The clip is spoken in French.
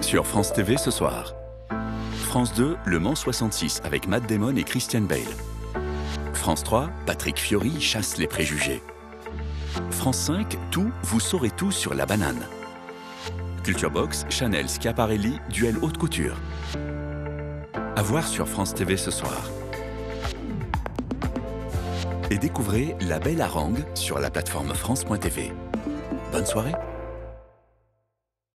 Sur France TV ce soir. France 2, Le Mans 66 avec Matt Damon et Christian Bale. France 3, Patrick Fiori chasse les préjugés. France 5, tout, vous saurez tout sur la banane. Culture Box, Chanel, Schiaparelli, duel haute couture. À voir sur France TV ce soir. Et découvrez La Belle Harangue sur la plateforme France.tv. Bonne soirée